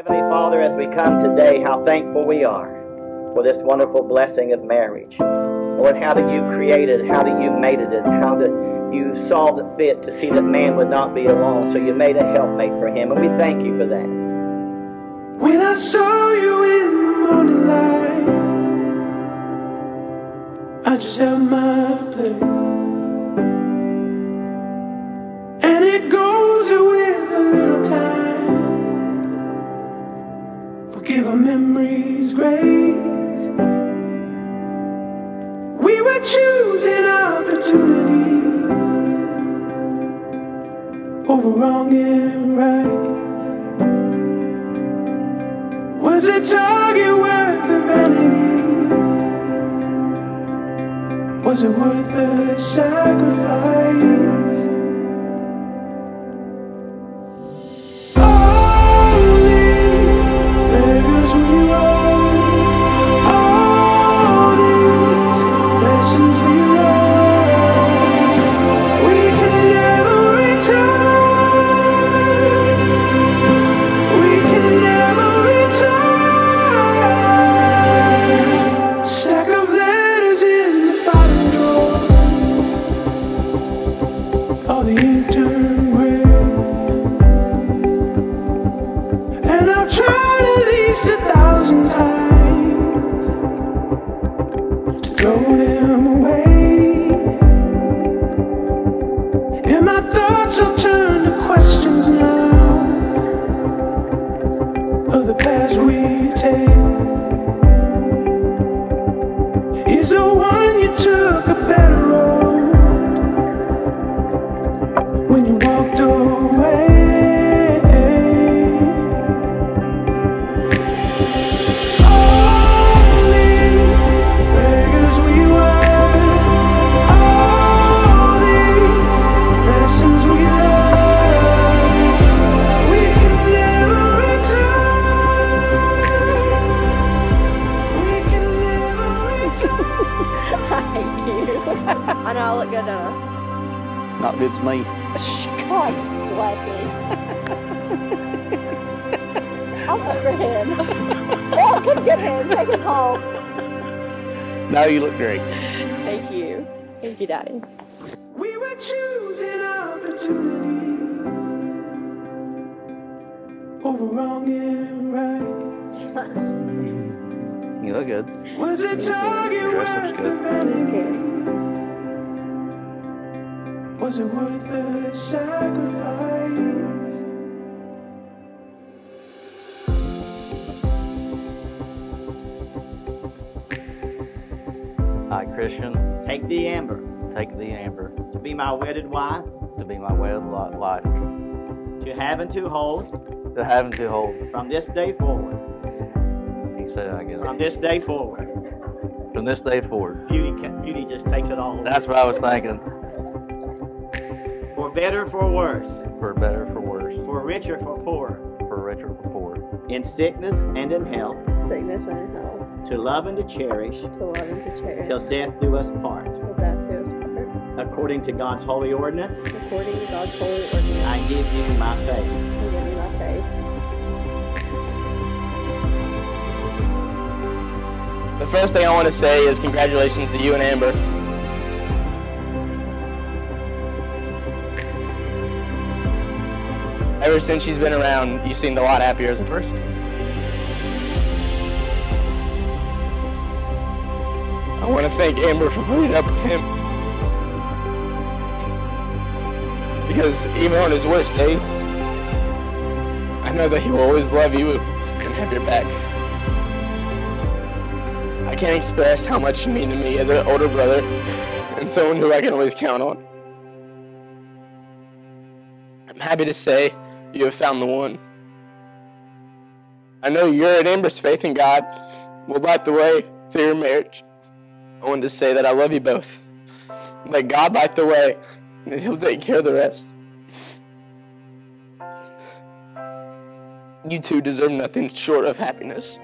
Heavenly Father, as we come today, how thankful we are for this wonderful blessing of marriage. Lord, how that you created, how that you made it, and how that you saw it fit to see that man would not be alone, so you made a helpmate for him, and we thank you for that. When I saw you in the morning light, I just held my place. Choosing opportunity over wrong and right. Was a target worth the vanity? Was it worth the sacrifice? The turned gray. And I've tried at least a thousand times to throw them away. And my thoughts have turned to questions now of the past we take. Is the one you took a Not good to me. I? God bless I'll vote for him. oh, come get him. Take him home. No, you look great. Thank you. Thank you, Daddy. We were choosing opportunity over wrong and right. You look good. Was it target Dress looks worth Was it worth the sacrifice? I, Christian, Take the Amber take the Amber to be my wedded wife, to be my way of li- life, to have and to hold to have and to hold. from this day forward. He said, I guess. From this day forward. From this day forward. Beauty, beauty just takes it all. That's what I was thinking. For better, for worse, For better, for worse, for richer, for poorer, for richer, for poor, in sickness and in health, Sickness and health. to love and to cherish, To love and to cherish. till death do us part. Till death do us part. According to God's holy ordinance, According to God's holy ordinance. I give you my faith. I give you my faith. The first thing I want to say is congratulations to you and Amber. Ever since she's been around, you seemed a lot happier as a person. I want to thank Amber for putting up with him. Because even on his worst days, I know that he will always love you and have your back. I can't express how much you mean to me as an older brother and someone who I can always count on. I'm happy to say you have found the one. I know your and Amber's faith in God will light the way through your marriage. I wanted to say that I love you both. Let God light the way, and He'll take care of the rest. You two deserve nothing short of happiness.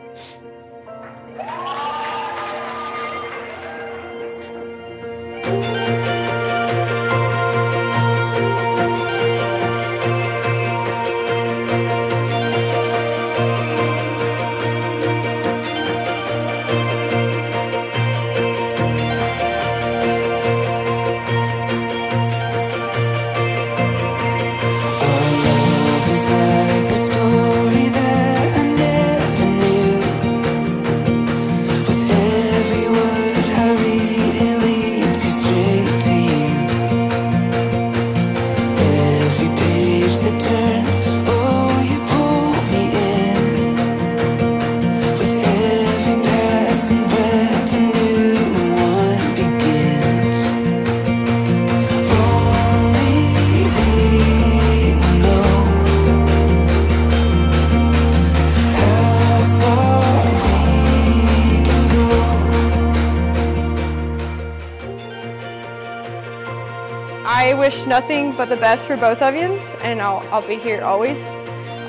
Wish nothing but the best for both of you, and I'll, I'll be here always.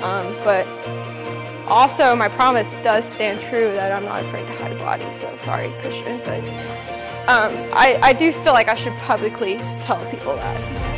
Um, but also, my promise does stand true that I'm not afraid to hide a body. So sorry, Christian, but um, I, I do feel like I should publicly tell people that.